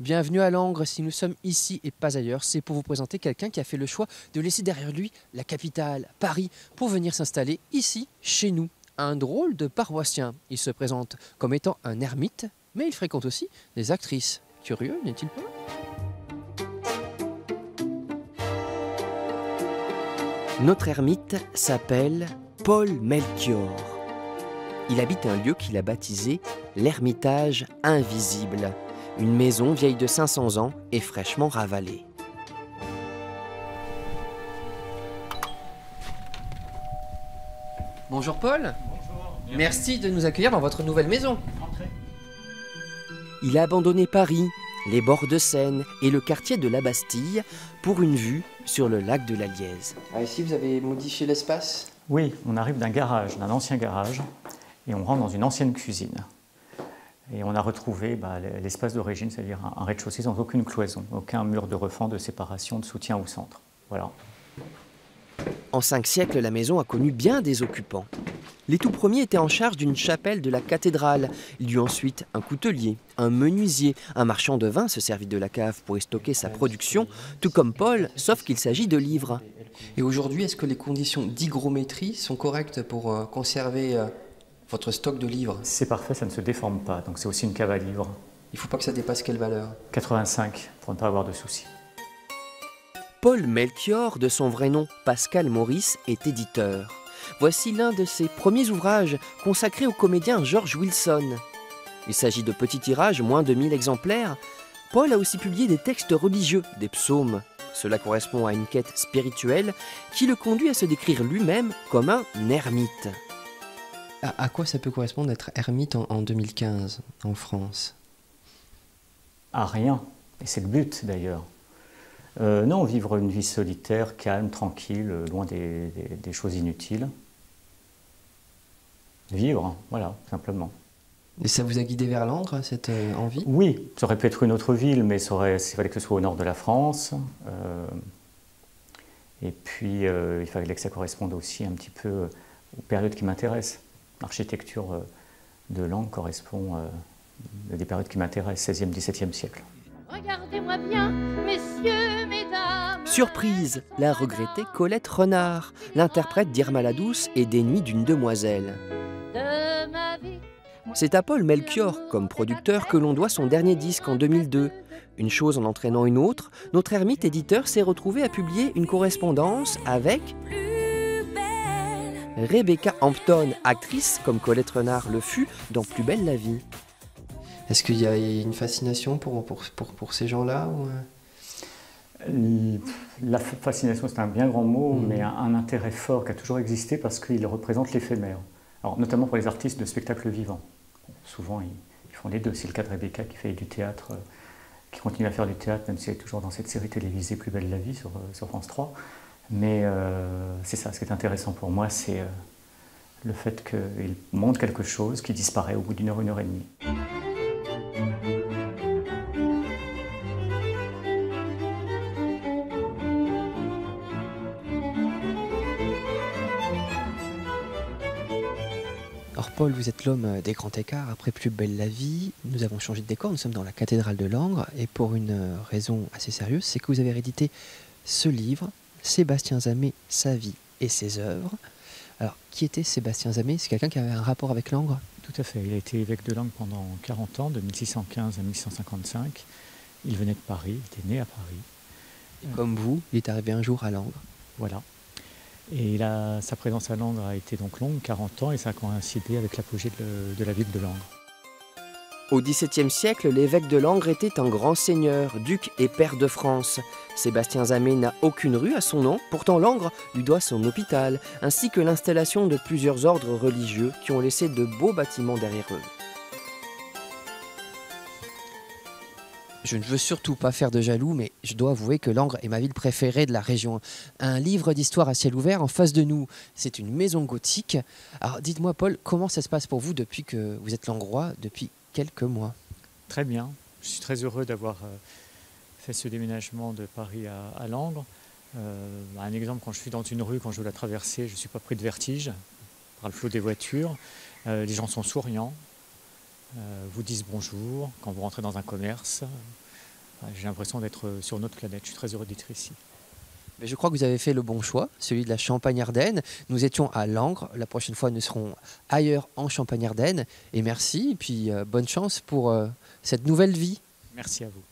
Bienvenue à Langres. Si nous sommes ici et pas ailleurs, c'est pour vous présenter quelqu'un qui a fait le choix de laisser derrière lui la capitale, Paris, pour venir s'installer ici, chez nous. Un drôle de paroissien. Il se présente comme étant un ermite, mais il fréquente aussi des actrices. Curieux, n'est-il pas? Notre ermite s'appelle Paul Melchior. Il habite un lieu qu'il a baptisé l'Ermitage Invisible, une maison vieille de 500 ans et fraîchement ravalée. Bonjour Paul. Merci de nous accueillir dans votre nouvelle maison. Il a abandonné Paris, les bords de Seine et le quartier de la Bastille pour une vue sur le lac de la Lièze. Ah, ici, vous avez modifié l'espace? Oui, on arrive d'un garage, d'un ancien garage, et on rentre dans une ancienne cuisine. Et on a retrouvé bah, l'espace d'origine, c'est-à-dire un rez-de-chaussée sans aucune cloison, aucun mur de refend, de séparation, de soutien au centre. Voilà. En cinq siècles, la maison a connu bien des occupants. Les tout premiers étaient en charge d'une chapelle de la cathédrale. Il y eut ensuite un coutelier, un menuisier, un marchand de vin se servit de la cave pour y stocker sa production, tout comme Paul, sauf qu'il s'agit de livres. Et aujourd'hui, est-ce que les conditions d'hygrométrie sont correctes pour euh, conserver euh, votre stock de livres C'est parfait, ça ne se déforme pas, donc c'est aussi une cave à livres. Il ne faut pas que ça dépasse quelle valeur? 85, pour ne pas avoir de soucis. Paul Melchior, de son vrai nom Pascal Maurice, est éditeur. Voici l'un de ses premiers ouvrages consacrés au comédien George Wilson. Il s'agit de petits tirages, moins de 1000 exemplaires. Paul a aussi publié des textes religieux, des psaumes. Cela correspond à une quête spirituelle qui le conduit à se décrire lui-même comme un ermite. À, quoi ça peut correspondre d'être ermite en, en 2015 en France? À rien. Et c'est le but d'ailleurs. Euh, non, vivre une vie solitaire, calme, tranquille, euh, loin des, choses inutiles. Vivre, voilà, simplement. Et ça vous a guidé vers Langres, cette euh, envie? Oui, ça aurait pu être une autre ville, mais ça aurait, il fallait que ce soit au nord de la France. et puis, il fallait que ça corresponde aussi un petit peu aux périodes qui m'intéressent. L'architecture de Langres correspond à des périodes qui m'intéressent, 16e, 17e siècle. Regardez-moi bien, messieurs, mesdames. Surprise, la regrettée Colette Renard, l'interprète d'Irma la Douce et des Nuits d'une demoiselle. C'est à Paul Melchior, comme producteur, que l'on doit son dernier disque en 2002. Une chose en entraînant une autre, notre ermite éditeur s'est retrouvé à publier une correspondance avec Rebecca Hampton, actrice comme Colette Renard le fut dans Plus belle la vie. Est-ce qu'il y a une fascination pour, pour, pour, ces gens-là euh, La fascination, c'est un bien grand mot, mm. mais un, intérêt fort qui a toujours existé parce qu'il représente l'éphémère. Alors, notamment pour les artistes de spectacle vivant. souvent, ils, font les deux. C'est le cas de Rebecca qui fait du théâtre, euh, qui continue à faire du théâtre, même si elle est toujours dans cette série télévisée Plus belle la vie sur, euh, sur France 3. Mais c'est ça, ce qui est intéressant pour moi, c'est le fait qu'il montre quelque chose qui disparaît au bout d'une heure, une heure et demie. Paul, vous êtes l'homme euh, des grands écarts. Après Plus belle la vie, nous avons changé de décor. Nous sommes dans la cathédrale de Langres. Et pour une euh, raison assez sérieuse, c'est que vous avez réédité ce livre, Sébastien Zamé, sa vie et ses œuvres. Alors, qui était Sébastien Zamé? C'est quelqu'un qui avait un rapport avec Langres Tout à fait. Il a été évêque de Langres pendant 40 ans, de 1615 à 1655. Il venait de Paris, il était né à Paris. Et comme vous, il est arrivé un jour à Langres. Voilà. Et sa présence à Langres a été donc longue, 40 ans, et ça a coïncidé avec l'apogée de, de la ville de Langres. Au XVIIe siècle, l'évêque de Langres était un grand seigneur, duc et père de France. Sébastien Zamé n'a aucune rue à son nom, pourtant Langres lui doit son hôpital, ainsi que l'installation de plusieurs ordres religieux qui ont laissé de beaux bâtiments derrière eux. Je ne veux surtout pas faire de jaloux, mais je dois avouer que Langres est ma ville préférée de la région. Un livre d'histoire à ciel ouvert en face de nous, c'est une maison gothique. Alors dites-moi Paul, comment ça se passe pour vous depuis que vous êtes langrois, depuis quelques mois Très bien, je suis très heureux d'avoir euh, fait ce déménagement de Paris à, Langres. Euh, un exemple, quand je suis dans une rue, quand je veux la traverser, je ne suis pas pris de vertige par le flot des voitures. Euh, les gens sont souriants, vous disent bonjour quand vous rentrez dans un commerce. j'ai l'impression d'être sur notre planète. Je suis très heureux d'être ici. Mais je crois que vous avez fait le bon choix, celui de la Champagne-Ardenne. Nous étions à Langres. La prochaine fois, nous serons ailleurs en Champagne-Ardenne. Et merci, et puis bonne chance pour cette nouvelle vie. Merci à vous.